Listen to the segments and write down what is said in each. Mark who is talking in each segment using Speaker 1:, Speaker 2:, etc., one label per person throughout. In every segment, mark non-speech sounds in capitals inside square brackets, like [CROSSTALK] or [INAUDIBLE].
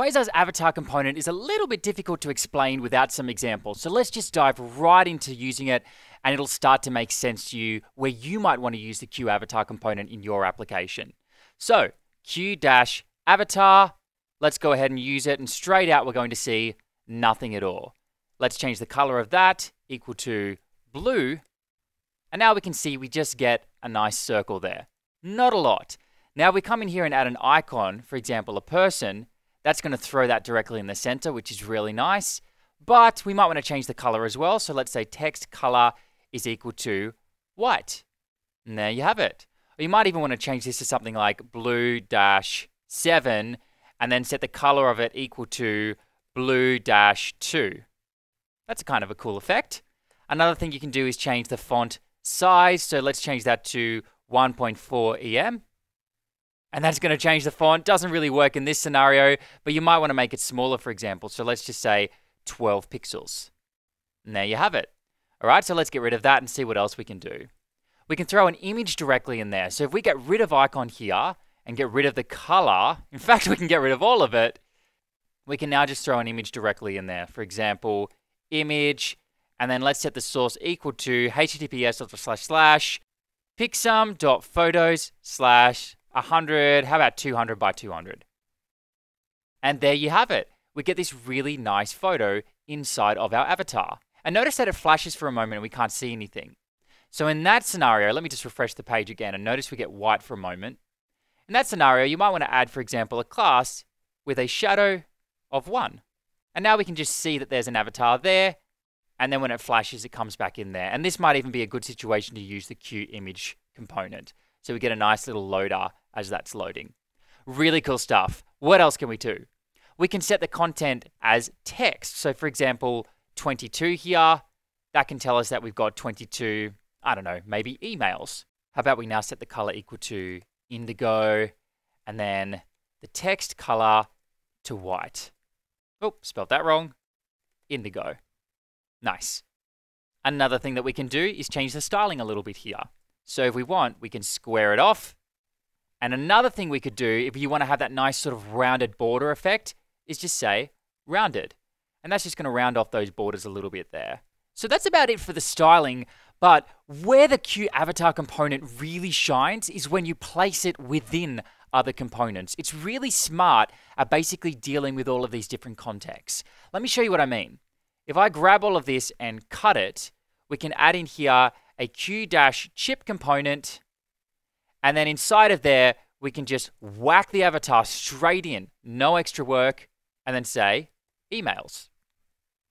Speaker 1: Quasar's avatar component is a little bit difficult to explain without some examples, so let's just dive right into using it and it'll start to make sense to you where you might want to use the Q avatar component in your application. So, Q dash avatar, let's go ahead and use it, and straight out we're going to see nothing at all. Let's change the color of that equal to blue, and now we can see we just get a nice circle there. Not a lot. Now we come in here and add an icon, for example, a person, that's going to throw that directly in the center, which is really nice. But we might want to change the color as well. So let's say text color is equal to white. And there you have it. Or you might even want to change this to something like blue dash 7 and then set the color of it equal to blue dash 2. That's a kind of a cool effect. Another thing you can do is change the font size. So let's change that to 1.4 EM. And that's going to change the font. Doesn't really work in this scenario, but you might want to make it smaller, for example. So let's just say 12 pixels. And there you have it. All right, so let's get rid of that and see what else we can do. We can throw an image directly in there. So if we get rid of icon here and get rid of the color, [LAUGHS] in fact, we can get rid of all of it, we can now just throw an image directly in there. For example, image, and then let's set the source equal to https slash slash picsum.photos slash 100, how about 200 by 200? And there you have it. We get this really nice photo inside of our avatar. And notice that it flashes for a moment and we can't see anything. So in that scenario, let me just refresh the page again and notice we get white for a moment. In that scenario, you might want to add, for example, a class with a shadow of 1. And now we can just see that there's an avatar there, and then when it flashes, it comes back in there. And this might even be a good situation to use the Q image component. So we get a nice little loader as that's loading. Really cool stuff. What else can we do? We can set the content as text. So for example, 22 here, that can tell us that we've got 22, I don't know, maybe emails. How about we now set the color equal to indigo and then the text color to white. Oh, spelled that wrong. Indigo. Nice. Another thing that we can do is change the styling a little bit here. So if we want, we can square it off. And another thing we could do, if you want to have that nice sort of rounded border effect, is just say rounded. And that's just going to round off those borders a little bit there. So that's about it for the styling. But where the Q avatar component really shines is when you place it within other components. It's really smart at basically dealing with all of these different contexts. Let me show you what I mean. If I grab all of this and cut it, we can add in here a Q-chip component, and then inside of there, we can just whack the avatar straight in, no extra work, and then say emails.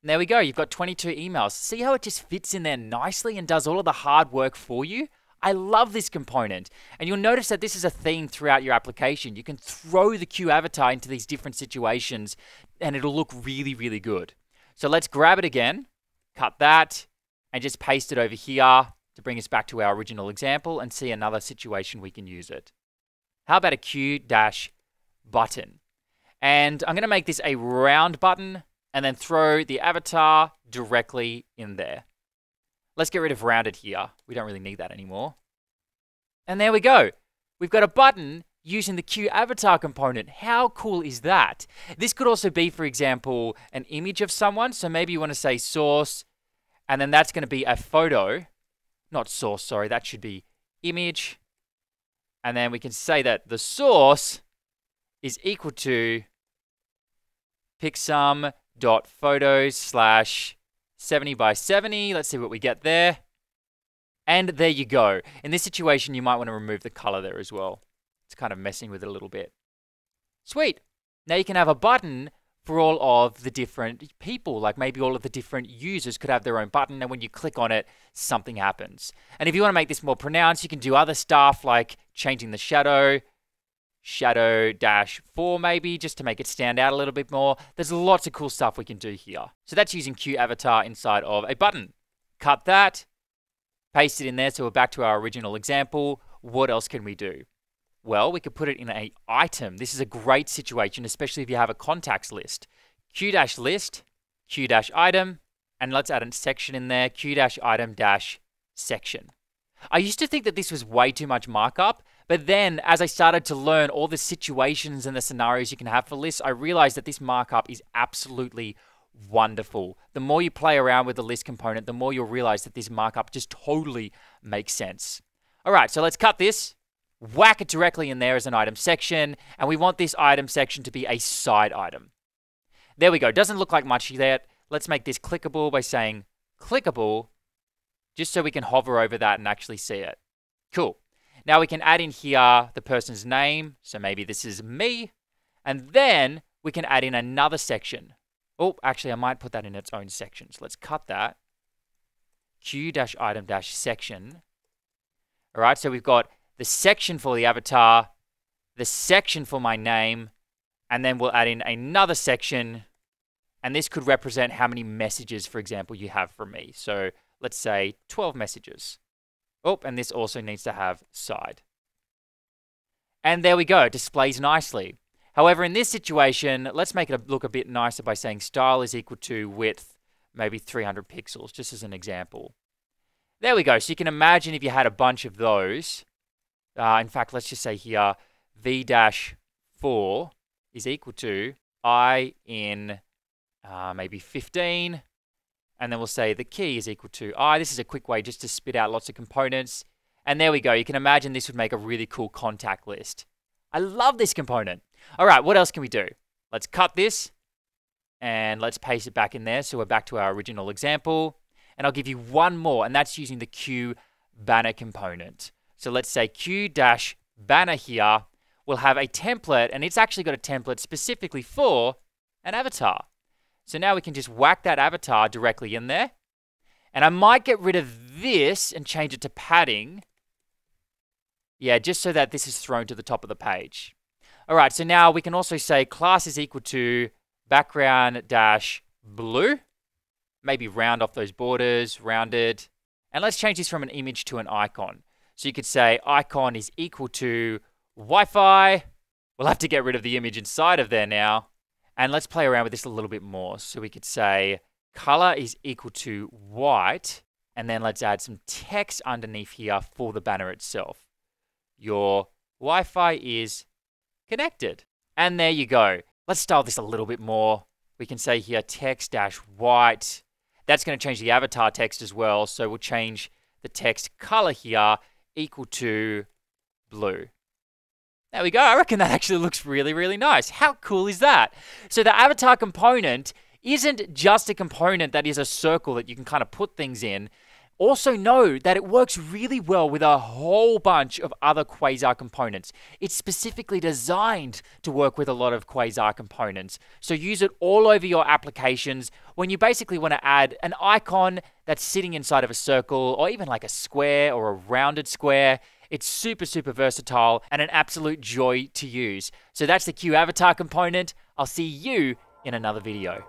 Speaker 1: And there we go, you've got 22 emails. See how it just fits in there nicely and does all of the hard work for you? I love this component. And you'll notice that this is a theme throughout your application. You can throw the Q avatar into these different situations and it'll look really, really good. So let's grab it again, cut that, and just paste it over here to bring us back to our original example and see another situation we can use it. How about a Q dash button? And I'm going to make this a round button and then throw the avatar directly in there. Let's get rid of rounded here. We don't really need that anymore. And there we go. We've got a button using the Q avatar component. How cool is that? This could also be, for example, an image of someone. So maybe you want to say source, and then that's going to be a photo not source, sorry, that should be image. And then we can say that the source is equal to picsum.photos slash 70 by 70. Let's see what we get there. And there you go. In this situation, you might want to remove the color there as well. It's kind of messing with it a little bit. Sweet. Now you can have a button for all of the different people. Like maybe all of the different users could have their own button, and when you click on it, something happens. And if you want to make this more pronounced, you can do other stuff like changing the shadow, shadow dash 4 maybe, just to make it stand out a little bit more. There's lots of cool stuff we can do here. So that's using Q avatar inside of a button. Cut that, paste it in there so we're back to our original example. What else can we do? Well, we could put it in a item. This is a great situation, especially if you have a contacts list. Q dash list, Q dash item, and let's add a section in there, Q dash item dash section. I used to think that this was way too much markup, But then, as I started to learn all the situations and the scenarios you can have for lists, I realized that this markup is absolutely wonderful. The more you play around with the list component, the more you'll realize that this markup just totally makes sense. All right, so let's cut this, whack it directly in there as an item section, and we want this item section to be a side item. There we go. Doesn't look like much yet. Let's make this clickable by saying clickable, just so we can hover over that and actually see it. Cool. Now we can add in here the person's name. So maybe this is me. And then we can add in another section. Oh, actually, I might put that in its own section. So let's cut that. Q-item-section. All right, so we've got the section for the avatar, the section for my name, and then we'll add in another section. And this could represent how many messages, for example, you have from me. So let's say 12 messages. Oh, and this also needs to have side. And there we go, displays nicely. However, in this situation, let's make it look a bit nicer by saying style is equal to width, maybe 300 pixels, just as an example. There we go. So you can imagine if you had a bunch of those. Uh, in fact, let's just say here, v dash for is equal to i in uh, maybe 15 and then we'll say the key is equal to i. This is a quick way just to spit out lots of components. And there we go. You can imagine this would make a really cool contact list. I love this component. All right, what else can we do? Let's cut this and let's paste it back in there. So we're back to our original example. And I'll give you one more, and that's using the Q banner component. So let's say Q dash banner here will have a template, and it's actually got a template specifically for an avatar. So now we can just whack that avatar directly in there. And I might get rid of this and change it to padding. Yeah, just so that this is thrown to the top of the page. All right, so now we can also say class is equal to background dash blue. Maybe round off those borders, rounded. And let's change this from an image to an icon. So you could say icon is equal to Wi-Fi. We'll have to get rid of the image inside of there now. And let's play around with this a little bit more. So we could say color is equal to white. And then let's add some text underneath here for the banner itself. Your Wi-Fi is connected. And there you go. Let's style this a little bit more. We can say here text dash white. That's going to change the avatar text as well. So we'll change the text color here equal to blue. There we go. I reckon that actually looks really, really nice. How cool is that? So the avatar component isn't just a component that is a circle that you can kind of put things in. Also know that it works really well with a whole bunch of other Quasar components. It's specifically designed to work with a lot of Quasar components. So use it all over your applications when you basically want to add an icon that's sitting inside of a circle or even like a square or a rounded square. It's super, super versatile and an absolute joy to use. So that's the Q Avatar component. I'll see you in another video.